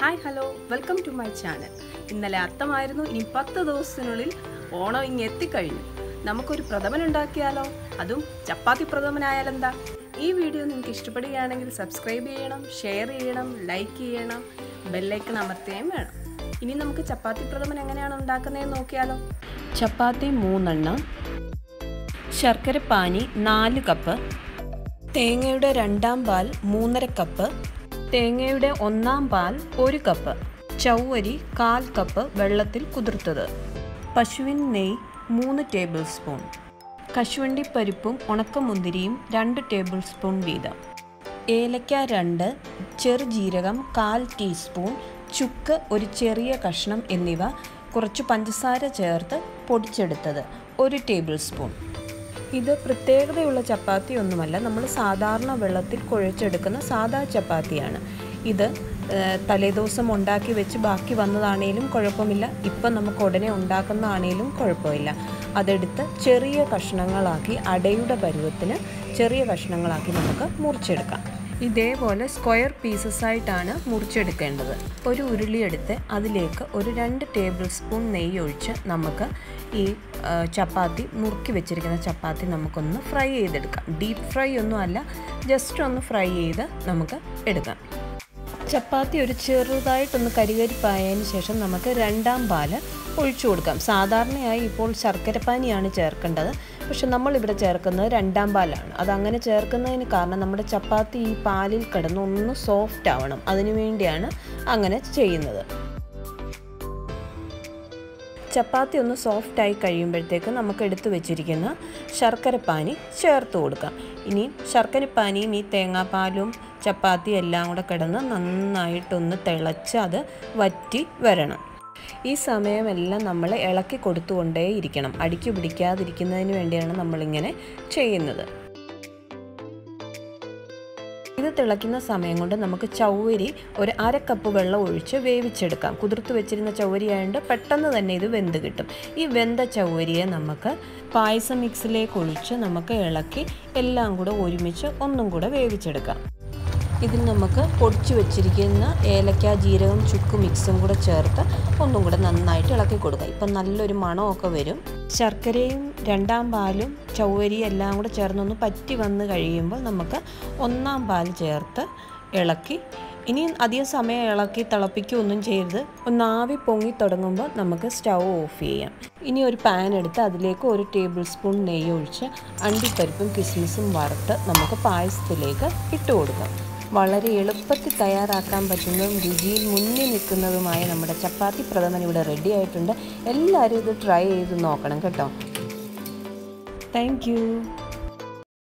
Hi hello welcome to my channel ഇന്നലെ അത്തമായിരുന്നു ഇനി പത്ത് ദിവസത്തിനുള്ളിൽ ഓണം ഇങ്ങ് എത്തിക്കഴിഞ്ഞു. നമുക്കൊരു പ്രഥമൻ ഉണ്ടാക്കിയാലോ? അതും ചപ്പാത്തി പ്രഥമനായാലെന്താ ഈ വീഡിയോ നിങ്ങൾക്ക് ഇഷ്ടപ്പെടുകയാണെങ്കിൽ സബ്സ്ക്രൈബ് ചെയ്യണം ഷെയർ ചെയ്യണം ലൈക്ക് ചെയ്യണം ബെല്ലൈക്കൺ അമർത്തുകയും വേണം. ഇനി നമുക്ക് ചപ്പാത്തി പ്രഥമൻ എങ്ങനെയാണ് ഉണ്ടാക്കുന്നതെന്ന് നോക്കിയാലോ? ചപ്പാത്തി മൂന്നെണ്ണം ശർക്കര പാനി നാല് കപ്പ് തേങ്ങയുടെ രണ്ടാം പാൽ മൂന്നര കപ്പ് തേങ്ങയുടെ ഒന്നാം പാൽ ഒരു കപ്പ്. ചൗവരി കാൽ കപ്പ് വെള്ളത്തിൽ കുതിർത്തത്. പശുവിൻ നെയ് മൂന്ന് ടേബിൾ സ്പൂൺ. കശുവണ്ടി പരിപ്പും ഉണക്കമുന്തിരിയും രണ്ട് ടേബിൾ സ്പൂൺ വീതം. ഏലക്ക രണ്ട് ചെറുജീരകം കാൽ ടീസ്പൂൺ ചുക്ക് ഒരു ചെറിയ കഷ്ണം എന്നിവ കുറച്ച് പഞ്ചസാര ചേർത്ത് പൊടിച്ചെടുത്തത് ഒരു ടേബിൾ സ്പൂൺ. ഇത് പ്രത്യേകതയുള്ള ചപ്പാത്തി ഒന്നുമല്ല. നമ്മൾ സാധാരണ വെള്ളത്തിൽ കുഴച്ചെടുക്കുന്ന സാധാ ചപ്പാത്തിയാണ്. ഇത് തലേദിവസം ഉണ്ടാക്കി വെച്ച് ബാക്കി വന്നതാണേലും കുഴപ്പമില്ല. ഇപ്പം നമുക്ക് ഉടനെ ഉണ്ടാക്കുന്നതാണേലും കുഴപ്പമില്ല. അതെടുത്ത് ചെറിയ കഷ്ണങ്ങളാക്കി അടയുടെ പരുവത്തിന് ചെറിയ കഷ്ണങ്ങളാക്കി നമുക്ക് മുറിച്ചെടുക്കാം. ഇതേപോലെ സ്ക്വയർ പീസസ് ആയിട്ടാണ് മുറിച്ചെടുക്കേണ്ടത്. ഒരു ഉരുളി എടുത്ത് അതിലേക്ക് ഒരു രണ്ട് ടേബിൾ സ്പൂൺ നെയ്യ് ഒഴിച്ച് നമുക്ക് ഈ ചപ്പാത്തി മുറുക്കി വെച്ചിരിക്കുന്ന ചപ്പാത്തി നമുക്കൊന്ന് ഫ്രൈ ചെയ്തെടുക്കാം. ഡീപ്പ് ഫ്രൈ ഒന്നും അല്ല ജസ്റ്റ് ഒന്ന് ഫ്രൈ ചെയ്ത് നമുക്ക് എടുക്കാം. ചപ്പാത്തി ഒരു ചെറുതായിട്ടൊന്ന് കരികരിപ്പായതിന് ശേഷം നമുക്ക് രണ്ടാം പാൽ ഒഴിച്ചു കൊടുക്കാം. സാധാരണയായി ഇപ്പോൾ ശർക്കരപ്പാനിയാണ് ചേർക്കേണ്ടത്. പക്ഷെ നമ്മളിവിടെ ചേർക്കുന്നത് രണ്ടാം പാലാണ്. അത് അങ്ങനെ ചേർക്കുന്നതിന് കാരണം നമ്മുടെ ചപ്പാത്തി ഈ പാലിൽ കിടന്ന് ഒന്ന് സോഫ്റ്റ് ആവണം. അതിനു വേണ്ടിയാണ് അങ്ങനെ ചെയ്യുന്നത്. ചപ്പാത്തി ഒന്ന് സോഫ്റ്റ് ആയി കഴിയുമ്പോഴത്തേക്ക് നമുക്ക് എടുത്തു വെച്ചിരിക്കുന്ന ശർക്കരപ്പാനി ചേർത്ത് കൊടുക്കാം. ഇനി ശർക്കരപ്പാനിയും ഈ തേങ്ങാപ്പാലും ചപ്പാത്തി എല്ലാം കൂടെ കിടന്ന് നന്നായിട്ടൊന്ന് തിളച്ച് അത് വറ്റി വരണം. ഈ സമയമെല്ലാം നമ്മൾ ഇളക്കി കൊടുത്തുകൊണ്ടേ ഇരിക്കണം. അടിക്ക് പിടിക്കാതിരിക്കുന്നതിന് വേണ്ടിയാണ് നമ്മളിങ്ങനെ ചെയ്യുന്നത്. ഇത് തിളയ്ക്കുന്ന സമയം കൊണ്ട് നമുക്ക് ചൗവരി ഒരു അര കപ്പ് വെള്ളം ഒഴിച്ച് വേവിച്ചെടുക്കാം. കുതിർത്ത് വെച്ചിരുന്ന ചൗവരി ആയതുകൊണ്ട് പെട്ടെന്ന് തന്നെ ഇത് വെന്ത് കിട്ടും. ഈ വെന്ത ചൗവരിയെ നമുക്ക് പായസം മിക്സിലേക്ക് ഒഴിച്ച് നമുക്ക് ഇളക്കി എല്ലാം കൂടെ ഒരുമിച്ച് ഒന്നും കൂടെ വേവിച്ചെടുക്കാം. ഇതിൽ നമുക്ക് പൊടിച്ചു വെച്ചിരിക്കുന്ന ഏലക്ക ജീരകം ചുക്ക് മിക്സും കൂടെ ചേർത്ത് ഒന്നും കൂടെ നന്നായിട്ട് ഇളക്കി കൊടുക്കുക. ഇപ്പം നല്ലൊരു മണമൊക്കെ വരും. ശർക്കരയും രണ്ടാം പാലും ചൗവരിയും എല്ലാം കൂടെ ചേർന്നൊന്ന് പറ്റി വന്ന് കഴിയുമ്പോൾ നമുക്ക് ഒന്നാം പാൽ ചേർത്ത് ഇളക്കി. ഇനി അധികം സമയം ഇളക്കി തിളപ്പിക്കുകയൊന്നും ചെയ്യരുത്. ഒന്ന് ആവി പൊങ്ങി തുടങ്ങുമ്പോൾ നമുക്ക് സ്റ്റൗ ഓഫ് ചെയ്യാം. ഇനി ഒരു പാൻ എടുത്ത് അതിലേക്ക് ഒരു ടേബിൾ സ്പൂൺ നെയ്യ് ഒഴിച്ച് അണ്ടിപ്പരിപ്പും കിസ്മിസും വറുത്ത് നമുക്ക് പായസത്തിലേക്ക് ഇട്ട് കൊടുക്കാം. വളരെ എളുപ്പത്തിൽ തയ്യാറാക്കാൻ പറ്റുന്നതും രുചിയിൽ മുന്നിൽ നിൽക്കുന്നതുമായ നമ്മുടെ ചപ്പാത്തി പ്രഥമൻ ഇവിടെ റെഡി ആയിട്ടുണ്ട്. എല്ലാവരും ഇത് ട്രൈ ചെയ്ത് നോക്കണം കേട്ടോ. താങ്ക്